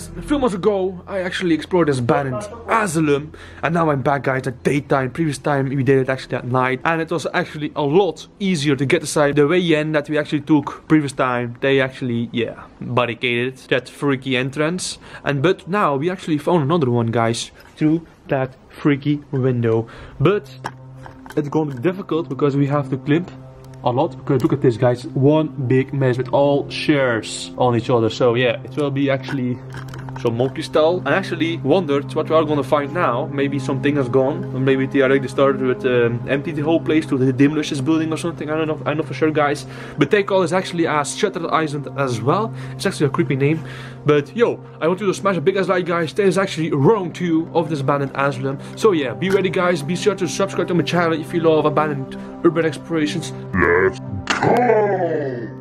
guys, a few months ago, I actually explored this abandoned asylum. And now I'm back, guys, at daytime. Previous time, we did it actually at night. And it was actually a lot easier to get inside. The way in that we actually took previous time, they actually, yeah, barricaded that freaky entrance. And but now we actually found another one, guys, through that freaky window. But it's going to be difficult because we have to climb a lot because look at this guys one big mess with all shares on each other so yeah it will be actually some monkey style. I actually wondered what we are gonna find now. Maybe something has gone. Or maybe they already started with um, empty the whole place to the Dimlushes building or something. I don't know. I know for sure, guys. But they call this actually as Shutter Island as well. It's actually a creepy name. But yo, I want you to smash a big ass like, guys. There is actually round two of this abandoned asylum. So yeah, be ready, guys. Be sure to subscribe to my channel if you love abandoned urban explorations. Let's go!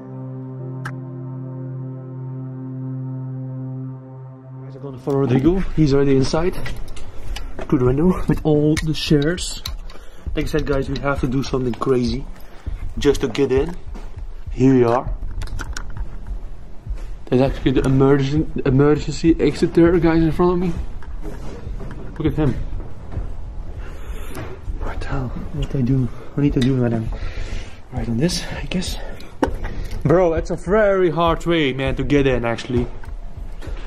Follow Rodrigo. He's already inside. Good window with all the shares. Like I said, guys, we have to do something crazy just to get in. Here we are. There's actually the emergency emergency exit there, guys, in front of me. Look at him. What the hell? What I do? I need to do, madam. Right on this, I guess. Bro, it's a very hard way, man, to get in, actually.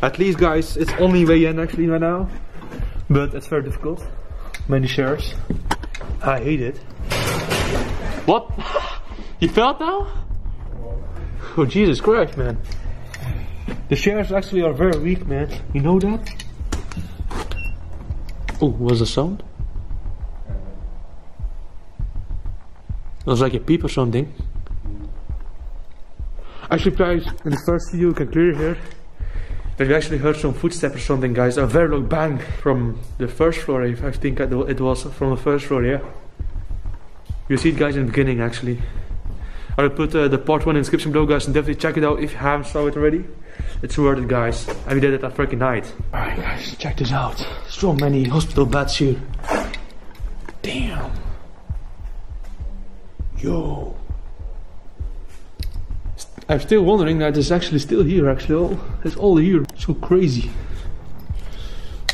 At least guys, it's only way in actually right now. But it's very difficult. Many shares. I hate it. What? You felt now? Oh Jesus Christ man. The shares actually are very weak man. You know that? Oh, was a sound? It was like a peep or something. Actually guys, in the first video you can clearly hear we actually heard some footsteps or something, guys. A very loud bang from the first floor. I think it was from the first floor, yeah. You see it, guys, in the beginning, actually. I will put uh, the part one in the description below, guys, and definitely check it out if you haven't saw it already. It's worth it, guys. And we did it that freaking night. Alright, guys, check this out. So many hospital beds here. Damn. Yo. I'm still wondering that it's actually still here actually. It's all here. So crazy.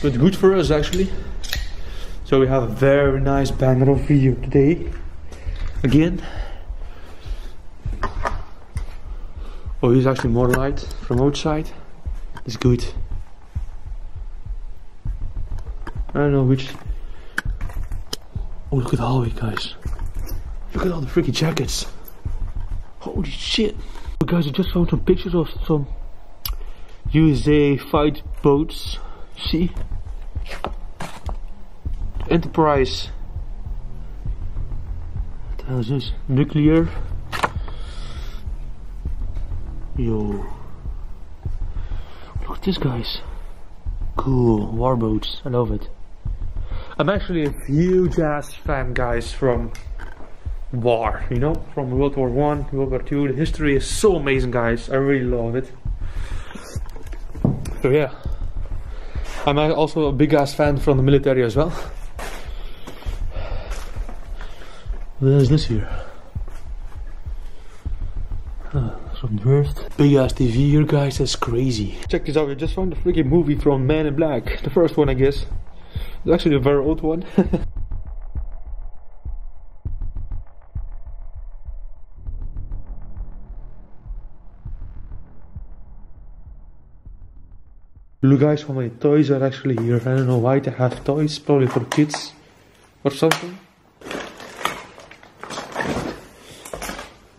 But good for us actually. So we have a very nice banger of video today. Again. Oh, here's actually more light from outside. It's good. I don't know which. Oh, look at the hallway, guys. Look at all the freaky jackets. Holy shit. Guys, I just found some pictures of some USA fight boats. See? Enterprise. Hell is? Nuclear. Yo. Look at this, guys. Cool. Warboats. I love it. I'm actually a huge ass fan, guys, from war, you know, from World War One, World War Two. The history is so amazing, guys. I really love it. So yeah, I'm also a big ass fan from the military as well. Is this here? Uh, some dwarf. Big ass TV here, guys. That's crazy. Check this out. I just found a freaking movie from Man in Black. The first one, I guess. It's actually a very old one. Look guys how many toys are actually here. I don't know why they have toys, probably for kids or something.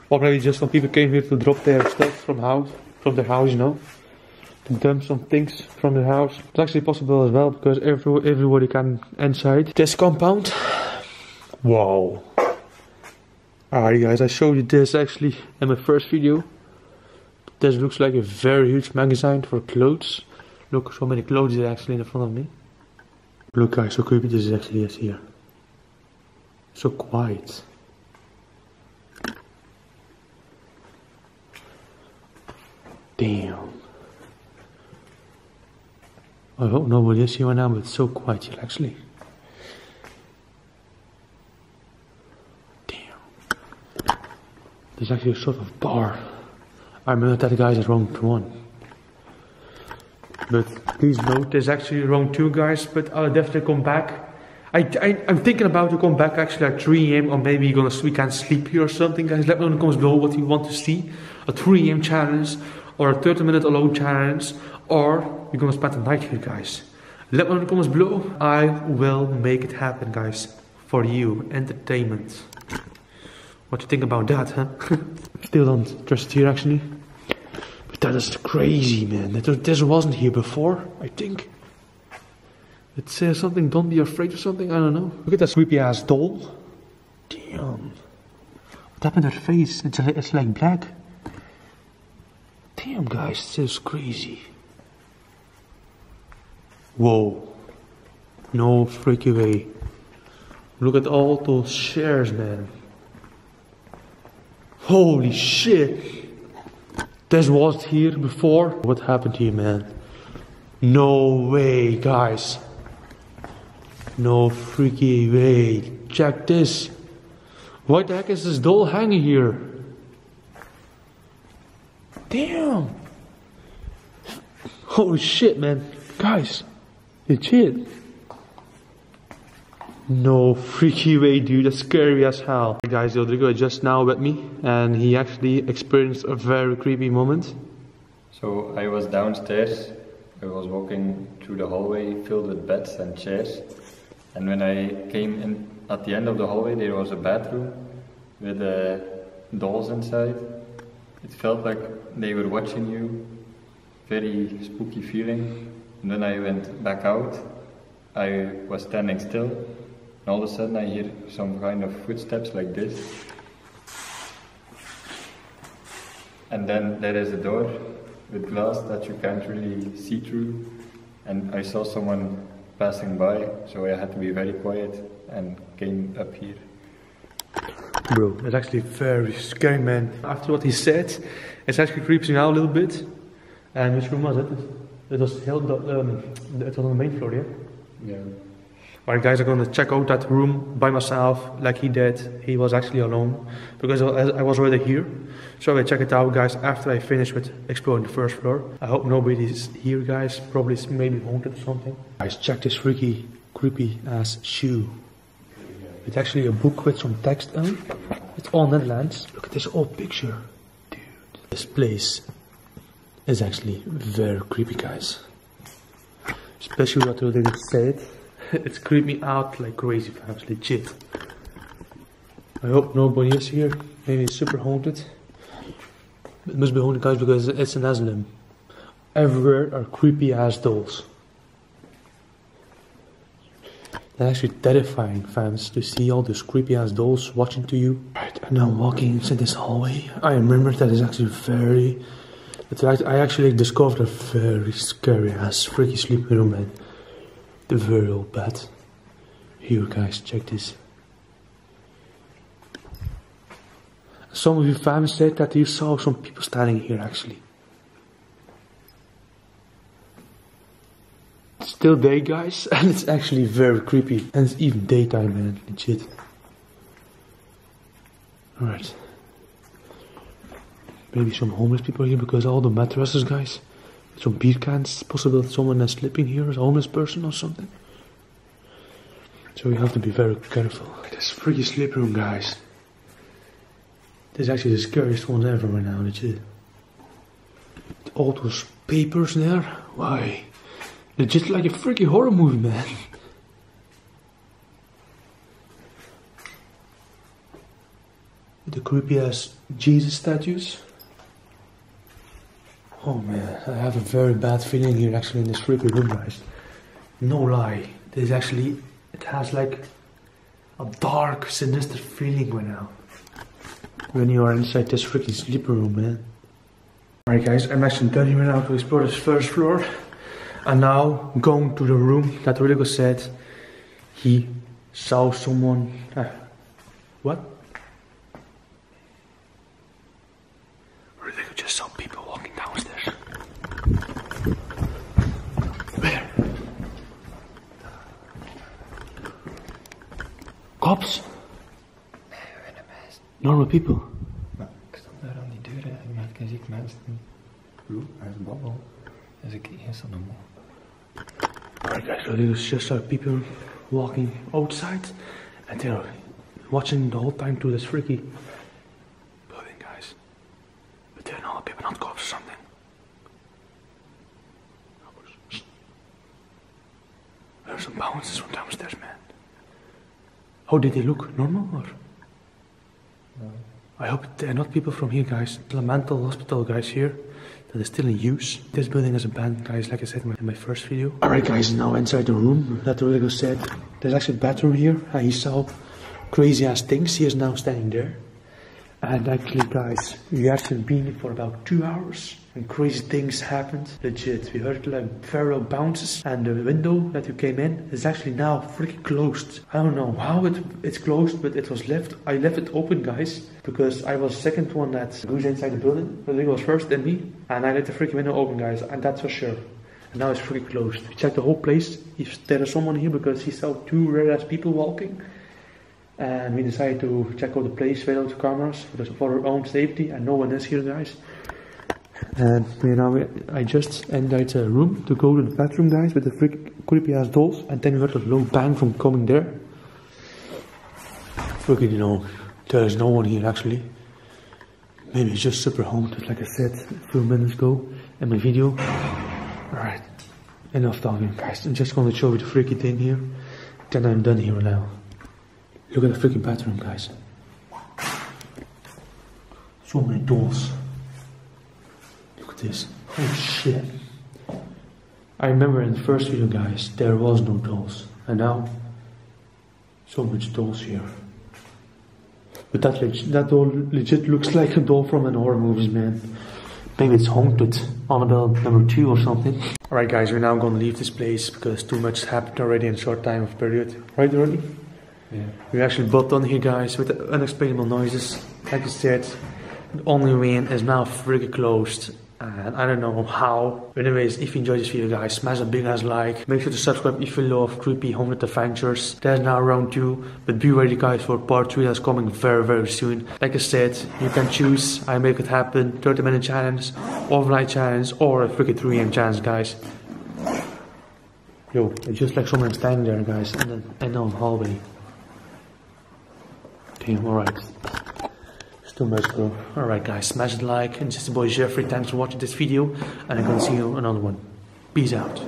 Or maybe just some people came here to drop their stuff from house from their house, you know. To dump some things from their house. It's actually possible as well because every, everybody can inside this compound. Wow. Alright guys, I showed you this actually in my first video. This looks like a very huge magazine for clothes. Look, so many clothes are actually in front of me. Look guys, so creepy this is actually is here. So quiet. Damn. I hope nobody is here right now, but it's so quiet here actually. Damn. There's actually a sort of bar. I remember that guy is wrong to one. But please note, there's actually round two, guys. But I'll definitely come back. I, I, I'm thinking about to come back actually at 3 a.m. or maybe you're gonna we can sleep here or something, guys. Let me know in the comments below what you want to see. A 3 a.m. challenge or a 30 minute alone challenge or you're gonna spend the night here, guys. Let me know in the comments below. I will make it happen, guys. For you, entertainment. What do you think about that, huh? Still don't trust here actually. That is crazy, man. That this wasn't here before, I think. It says something, don't be afraid or something, I don't know. Look at that creepy ass doll. Damn. What happened to her face? It's, it's like black. Damn, guys, this is crazy. Whoa. No freaky way. Look at all those shares, man. Holy shit. This was here before. What happened to you, man? No way, guys. No freaky way. Check this. What the heck is this doll hanging here? Damn. Holy shit, man. Guys, legit. No freaky way, dude. That's scary as hell. Guys, Rodrigo just now with me, and he actually experienced a very creepy moment. So I was downstairs. I was walking through the hallway filled with beds and chairs. And when I came in at the end of the hallway, there was a bathroom with uh, dolls inside. It felt like they were watching you. Very spooky feeling. And then I went back out. I was standing still. And all of a sudden I hear some kind of footsteps like this. And then there is a door with glass that you can't really see through. And I saw someone passing by, so I had to be very quiet and came up here. Bro, that's actually very scary, man. After what he said, it's actually creeps me out a little bit. And which room was it? It was held, um, it was on the main floor, yeah? Yeah. Alright guys, I'm gonna check out that room by myself, like he did. He was actually alone, because I was already here. So I check it out guys after I finish with exploring the first floor. I hope nobody's here guys, probably maybe haunted or something. Guys, check this freaky, creepy ass shoe. It's actually a book with some text on. It. It's all Netherlands. Look at this old picture. Dude, this place is actually very creepy guys. Especially what Rodrigo said. it's creeped me out like crazy fans, legit. I hope nobody is here. Maybe it's super haunted. It must be haunted guys because it's an asylum. Everywhere are creepy ass dolls. They're actually terrifying fans to see all these creepy ass dolls watching to you. Right, and now walking inside this hallway. I remember that is actually very I actually discovered a very scary ass freaky sleeping room man the very old bed. Here guys, check this. Some of you fans said that you saw some people standing here actually. It's still day guys and it's actually very creepy and it's even daytime man, legit. Alright. Maybe some homeless people here because all the mattresses guys some beer cans. Possible someone is sleeping here, a homeless person or something. So we have to be very careful. This freaky sleep room, guys. This is actually the scariest one ever right now, legit. All those papers there. Why? Legit like a freaky horror movie, man. The creepy ass Jesus statues. Oh man, I have a very bad feeling here actually in this freaking room guys. No lie, this actually, it has like a dark, sinister feeling right now. When you are inside this freaking sleeper room, man. Alright guys, I'm actually done here now to explore this first floor. And now going to the room that Rodrigo said he saw someone. Uh, what? Rodrigo just saw people walking downstairs. Where? Cops? Normal people. Maar ik stond daar aan die deur en ik zie mensen. Hoe? Hij is een babbel. Dus ik eerst aan de. Alright guys, so there's just uh, people walking outside and they're watching the whole time through this freaky building guys. But they're not people not cops or something. Shh. There's some bounces from downstairs man. How did they look? Normal or? I hope they're not people from here, guys. The mental hospital, guys, here that is still in use. This building is abandoned, guys, like I said in my, in my first video. Alright, guys, now inside the room that Rodrigo said. There's actually a bathroom here, and he saw crazy ass things. He is now standing there. And actually, guys, we actually been here for about two hours. And crazy things happened. Legit. We heard like feral bounces. And the window that you came in is actually now freaking closed. I don't know how it it's closed, but it was left. I left it open, guys, because I was second one that goes inside the building. Rodrigo was first, then me. And I left the freaking window open, guys. And that's for sure. And now it's freaking closed. We checked the whole place. If there is someone here because he saw two rare ass people walking and we decided to check out the place without the cameras for, our own safety and no one is here guys. And you know I just entered a room to go to the bathroom guys with the freak creepy ass dolls and then we heard a low bang from coming there. Freaking you know there is no one here actually. Maybe it's just super haunted like I said a few minutes ago in my video. Alright enough talking guys. I'm just gonna show you the freaky thing here. Then I'm done here now Look at the freaking bathroom, guys. So many doors. Look at this. Oh shit. I remember in the first video, guys, there was no dolls. And now, so much dolls here. But that, that doll legit looks like a doll from an horror movie, man. Maybe it's haunted. Annabelle number two or something. Alright guys, we're now gonna leave this place because too much happened already in a short time of period. Right, already? Yeah. We actually built on here, guys, with the unexplainable noises. Like I said, the only way in is now freaking closed. And I don't know how. But anyways, if you enjoyed this video, guys, smash a big ass like. Make sure to subscribe if you love creepy haunted adventures. There's now round two, but be ready, guys, for part three that's coming very, very soon. Like I said, you can choose. I make it happen. 30 minute challenge, overnight challenge, or a freaking 3 am challenge, guys. Yo, it's just like someone standing there, guys, in the, in the hallway. Damn, alright. Still much bro. Alright guys, smash the like and just the boy Jeffrey. Thanks for watching this video and I'm gonna see you another one. Peace out.